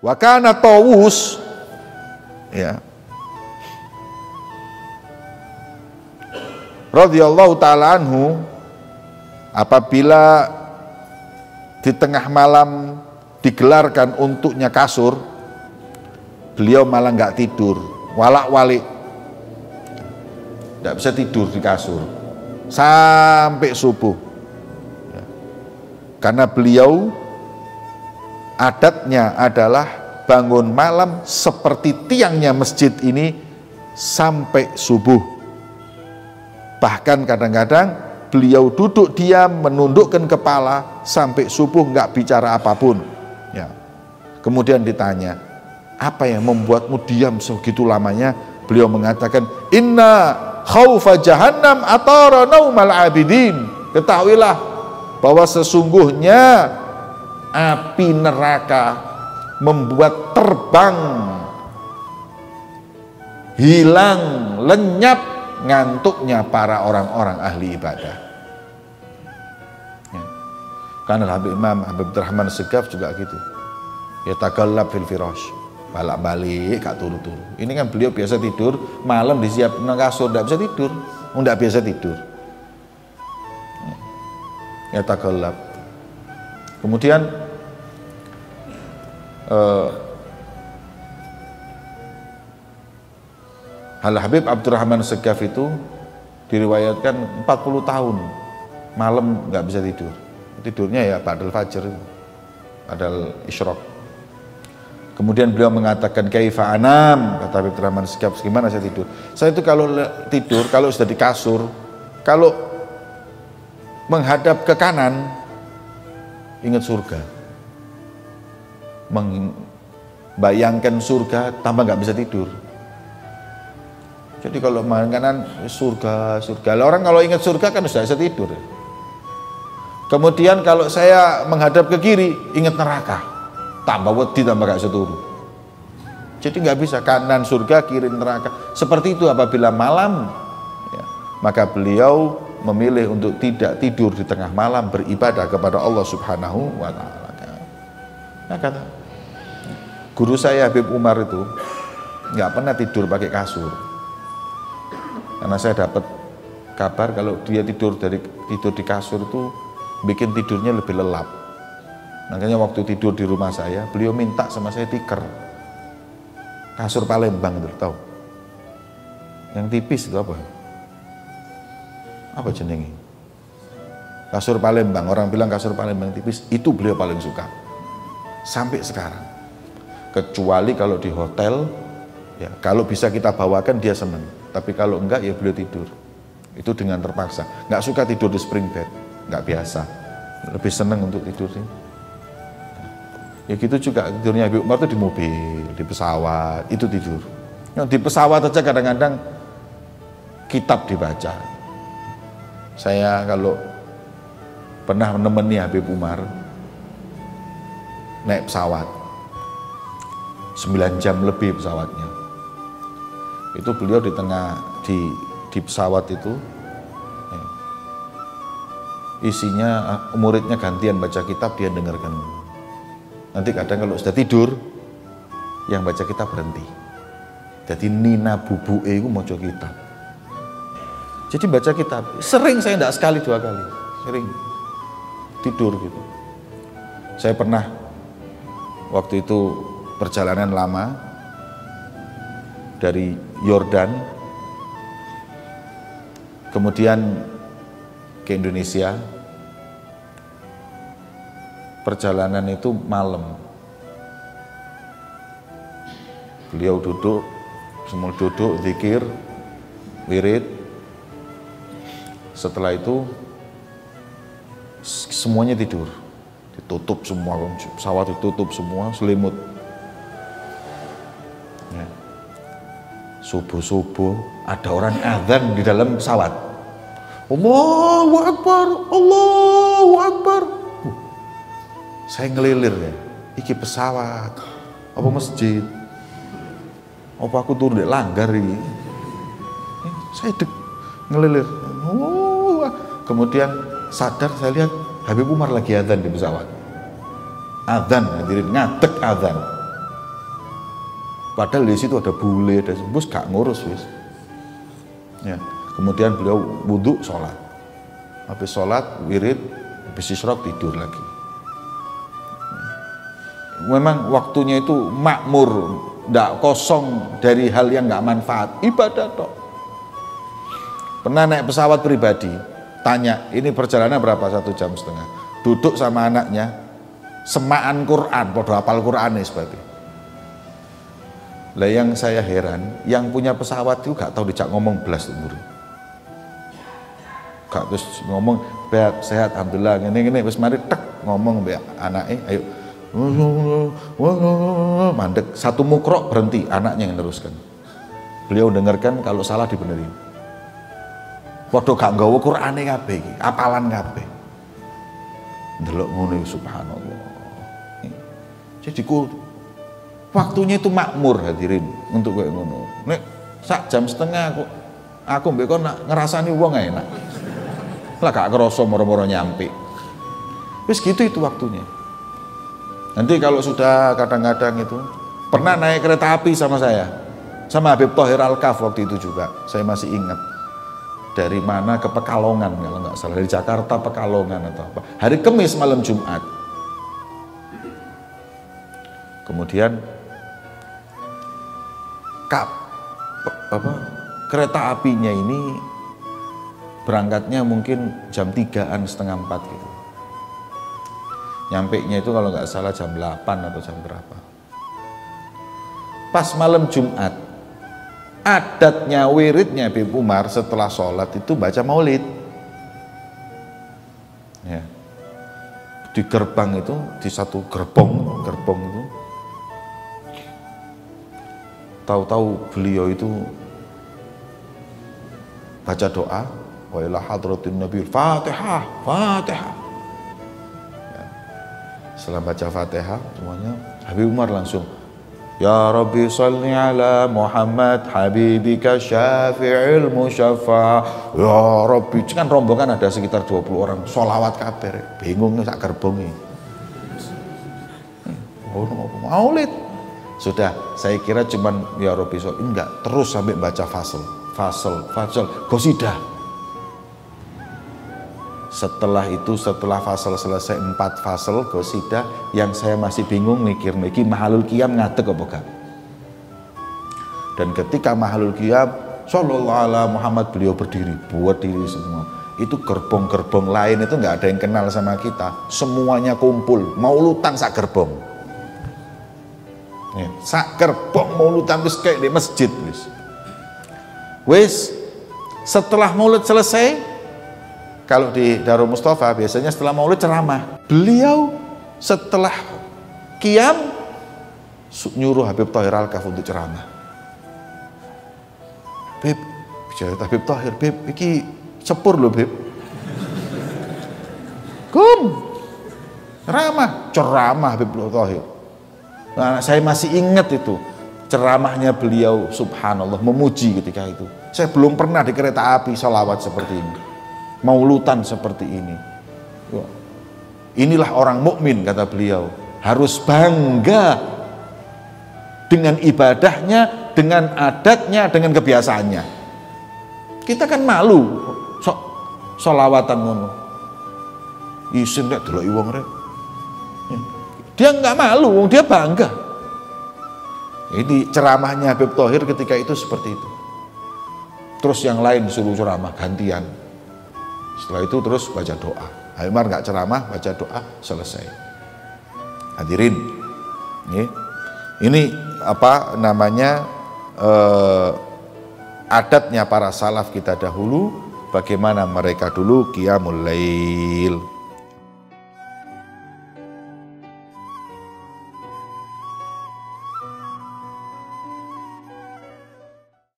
Wa kana Tawus ya. radhiyallahu taala anhu apabila di tengah malam digelarkan untuknya kasur beliau malah nggak tidur walak walik tidak bisa tidur di kasur sampai subuh ya. karena beliau adatnya adalah bangun malam seperti tiangnya masjid ini sampai subuh. Bahkan kadang-kadang beliau duduk diam menundukkan kepala sampai subuh nggak bicara apa pun. Ya. Kemudian ditanya apa yang membuatmu diam segitu lamanya? Beliau mengatakan inna khaufa jahannam atara naumal abidin. Ketahuilah bahwa sesungguhnya api neraka membuat terbang. Hilang lenyap ngantuknya para orang-orang ahli ibadah. Ya. karena Habib Imam Habib Rahman Segaf juga gitu. Ya tagallab fil firash balak balik gak turu-turu ini kan beliau biasa tidur malam disiap kasur tidak bisa tidur. Tidak biasa tidur. Ya tagalab kemudian uh, Hal Habib Abdurrahman Segaf itu diriwayatkan 40 tahun. Malam nggak bisa tidur. Tidurnya ya padal fajar padal isyrok. Kemudian beliau mengatakan kaifa anam? Kata Habib Rahman Sekap gimana saya tidur? Saya itu kalau tidur kalau sudah di kasur kalau menghadap ke kanan ingat surga. Membayangkan surga tambah nggak bisa tidur. Jadi kalau main kanan surga, surga. Orang kalau ingat surga kan sudah bisa tidur. Kemudian kalau saya menghadap ke kiri ingat neraka tambah wedi tambah gak seturu jadi nggak bisa kanan surga kiri neraka seperti itu apabila malam ya, maka beliau memilih untuk tidak tidur di tengah malam beribadah kepada Allah Subhanahu wa taala. Nah, kata guru saya Habib Umar itu nggak pernah tidur pakai kasur. Karena saya dapat kabar kalau dia tidur dari tidur di kasur itu bikin tidurnya lebih lelap. Makanya waktu tidur di rumah saya, beliau minta sama saya tikar. Kasur Palembang itu tahu. Yang tipis itu apa? Apa jenenge? Kasur Palembang, orang bilang kasur Palembang tipis, itu beliau paling suka. Sampai sekarang. Kecuali kalau di hotel, ya kalau bisa kita bawakan dia senang. Tapi kalau enggak ya beliau tidur. Itu dengan terpaksa. Enggak suka tidur di spring bed, enggak biasa. Lebih senang untuk tidur sih. Ya gitu juga tidurnya Habib Umar itu di mobil, di pesawat, itu tidur. Ya, di pesawat aja kadang-kadang kitab dibaca. Saya kalau pernah menemani Habib Umar naik pesawat, 9 jam lebih pesawatnya. Itu beliau di tengah di di pesawat itu ya, isinya muridnya gantian baca kitab dia dengarkan Nanti kadang kalau sudah tidur, yang baca kita berhenti. Jadi Nina bubu itu mau kitab. Jadi baca kitab. Sering saya tidak sekali dua kali. Sering tidur gitu. Saya pernah waktu itu perjalanan lama dari Yordan kemudian ke Indonesia perjalanan itu malam. Beliau duduk, semua duduk, zikir, wirid. Setelah itu semuanya tidur. Ditutup semua, pesawat ditutup semua, selimut. Ya. Subuh-subuh ada orang azan di dalam pesawat. Allahu Akbar, Allahu Akbar saya ngelilir ya iki pesawat apa masjid apa aku turun langgar ini eh, saya dek ngelilir oh, kemudian sadar saya lihat Habib Umar lagi adzan di pesawat adzan hadirin ngadek adzan Padahal di situ ada bule, ada bus gak ngurus wis. Ya. Kemudian beliau wudhu sholat. Habis sholat, wirid, habis isyrok tidur lagi. Memang waktunya itu makmur, tidak kosong dari hal yang nggak manfaat, ibadah toh. Pernah naik pesawat pribadi, tanya, ini perjalanan berapa satu jam setengah? Duduk sama anaknya, semaan Quran, podo apal Quran nih sebabnya. Lah yang saya heran, yang punya pesawat itu gak tahu dijak ngomong belas umur. Gak terus ngomong, "Beb, sehat alhamdulillah." Ngene ngene wis mari tek ngomong mbek anake, "Ayo." Mandek satu mukrok berhenti, anaknya yang teruskan. Beliau dengarkan kalau salah dibenerin. Padha gak nggawa Qur'ane kabeh iki, apalan kabeh. Delok ngono subhanallah. Jadi ku waktunya itu makmur hadirin untuk kayak ngono. Nek sak jam setengah aku aku mbek kon ngerasani wong enak. Lah gak kerasa moro-moro nyampe. Wis gitu itu waktunya. Nanti kalau sudah kadang-kadang itu pernah naik kereta api sama saya. Sama Habib Thohir Al-Kaf waktu itu juga. Saya masih ingat. Dari mana ke Pekalongan kalau nggak salah. Dari Jakarta Pekalongan atau apa. Hari Kamis malam Jumat. Kemudian kap apa kereta apinya ini berangkatnya mungkin jam 3an setengah 4 gitu nyampe nya itu kalau nggak salah jam 8 atau jam berapa pas malam Jumat adatnya wiridnya Habib Umar setelah sholat itu baca maulid. Ya. Di gerbang itu di satu gerbong gerbong itu. Tahu-tahu beliau itu baca doa wa hadratin nabi fatihah fatihah. Ya. setelah baca fatihah semuanya Habib Umar langsung Ya Rabbi salli ala Muhammad habibika syafi'il musyaffa. Ya Rabbi kan rombongan ada sekitar 20 orang solawat kabar bingung sak gerbongnya oh, maulid. Sudah, saya kira cuman ya Robi so enggak, terus sampai baca fasal, fasal, fasal, gosidah. Setelah itu, setelah fasal selesai empat fasal gosidah, yang saya masih bingung mikir mikir mahalul kiam ngadeg apa gak? Dan ketika mahalul kiam, Sallallahu ala Muhammad beliau berdiri, buat diri semua. Itu gerbong-gerbong lain itu nggak ada yang kenal sama kita. Semuanya kumpul, mau lutang sak gerbong Ya. Sak gerbong mauludan wis kayak di masjid wis. Wis setelah maulid selesai kalau di Darul Mustafa biasanya setelah maulid ceramah. Beliau setelah kiam nyuruh Habib Tahir Al-Kaf untuk ceramah. Beb, bicara Habib Tahir, Beb, iki sepur loh Beb. Kum, ceramah, ceramah Habib Tahir. Nah, saya masih ingat itu ceramahnya beliau subhanallah memuji ketika itu. Saya belum pernah di kereta api salawat seperti ini. Maulutan seperti ini. Inilah orang mukmin kata beliau. Harus bangga dengan ibadahnya, dengan adatnya, dengan kebiasaannya. Kita kan malu sok solawatan ngono. Isin rek wong rek. Dia nggak malu, dia bangga. Ini ceramahnya Habib Tohir ketika itu seperti itu. Terus yang lain suruh ceramah gantian. Setelah itu terus baca doa. Haimar nggak ceramah, baca doa, selesai. Hadirin, ini, ini apa namanya eh, adatnya para salaf kita dahulu, bagaimana mereka dulu qiyamul lail.